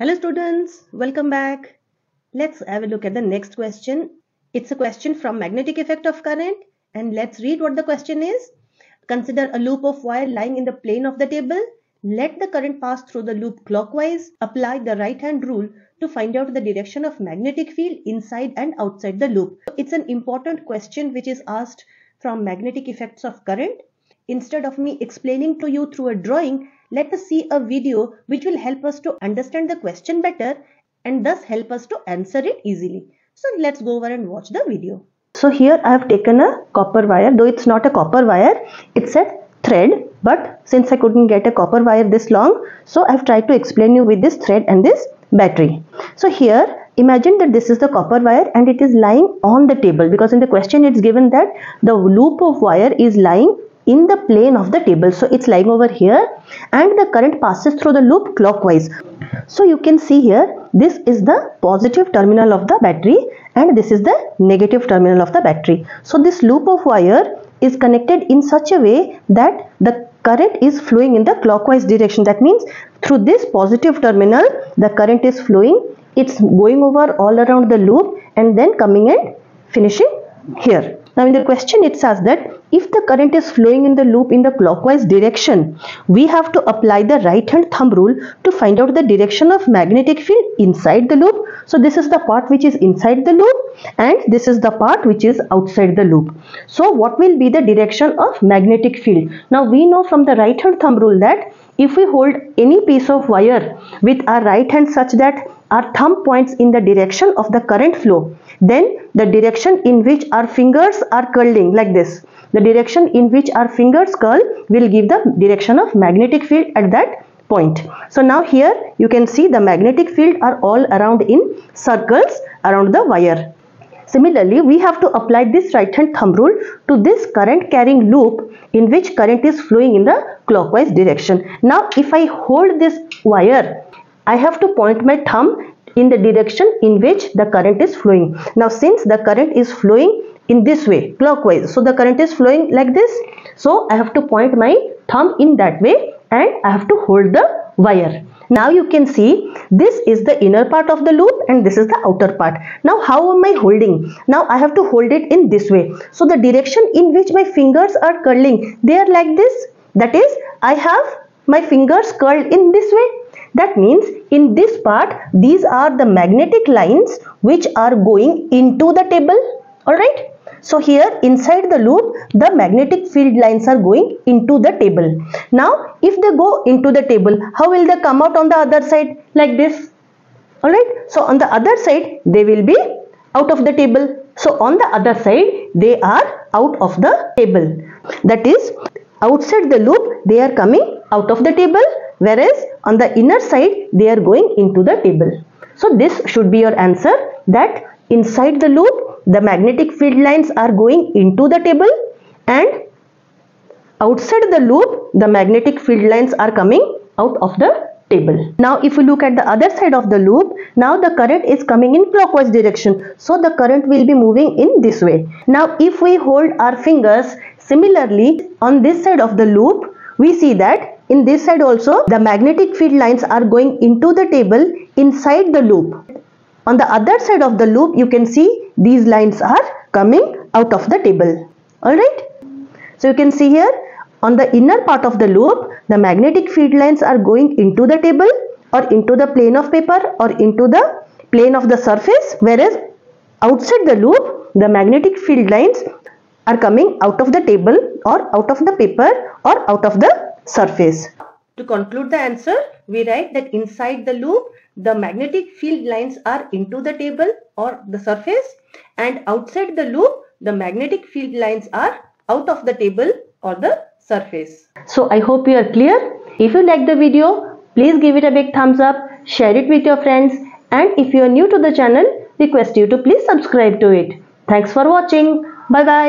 Hello students, welcome back. Let's have a look at the next question. It's a question from magnetic effect of current and let's read what the question is. Consider a loop of wire lying in the plane of the table. Let the current pass through the loop clockwise. Apply the right hand rule to find out the direction of magnetic field inside and outside the loop. It's an important question which is asked from magnetic effects of current. Instead of me explaining to you through a drawing, let us see a video which will help us to understand the question better and thus help us to answer it easily. So let's go over and watch the video. So here I have taken a copper wire, though it's not a copper wire, it's a thread but since I couldn't get a copper wire this long, so I've tried to explain you with this thread and this battery. So here imagine that this is the copper wire and it is lying on the table because in the question it's given that the loop of wire is lying in the plane of the table. So it's lying over here and the current passes through the loop clockwise. So you can see here this is the positive terminal of the battery and this is the negative terminal of the battery. So this loop of wire is connected in such a way that the current is flowing in the clockwise direction. That means through this positive terminal the current is flowing. It's going over all around the loop and then coming and finishing here. Now in the question it says that if the current is flowing in the loop in the clockwise direction, we have to apply the right hand thumb rule to find out the direction of magnetic field inside the loop. So this is the part which is inside the loop and this is the part which is outside the loop. So what will be the direction of magnetic field? Now we know from the right hand thumb rule that if we hold any piece of wire with our right hand such that our thumb points in the direction of the current flow, then the direction in which our fingers are curling like this the direction in which our fingers curl will give the direction of magnetic field at that point. So now here you can see the magnetic field are all around in circles around the wire. Similarly, we have to apply this right hand thumb rule to this current carrying loop in which current is flowing in the clockwise direction. Now if I hold this wire, I have to point my thumb in the direction in which the current is flowing. Now since the current is flowing in this way clockwise so the current is flowing like this so I have to point my thumb in that way and I have to hold the wire. Now you can see this is the inner part of the loop and this is the outer part. Now how am I holding? Now I have to hold it in this way. So the direction in which my fingers are curling they are like this. That is I have my fingers curled in this way. That means in this part these are the magnetic lines which are going into the table alright so here inside the loop, the magnetic field lines are going into the table. Now if they go into the table, how will they come out on the other side like this? Alright. So on the other side, they will be out of the table. So on the other side, they are out of the table. That is outside the loop, they are coming out of the table whereas on the inner side, they are going into the table. So this should be your answer that inside the loop the magnetic field lines are going into the table and outside the loop the magnetic field lines are coming out of the table. Now if you look at the other side of the loop, now the current is coming in clockwise direction. So the current will be moving in this way. Now if we hold our fingers similarly on this side of the loop, we see that in this side also the magnetic field lines are going into the table inside the loop. On the other side of the loop, you can see these lines are coming out of the table. Alright. So you can see here on the inner part of the loop, the magnetic field lines are going into the table or into the plane of paper or into the plane of the surface whereas outside the loop, the magnetic field lines are coming out of the table or out of the paper or out of the surface. To conclude the answer, we write that inside the loop, the magnetic field lines are into the table or the surface and outside the loop, the magnetic field lines are out of the table or the surface. So I hope you are clear. If you like the video, please give it a big thumbs up, share it with your friends and if you are new to the channel, request you to please subscribe to it. Thanks for watching. Bye bye.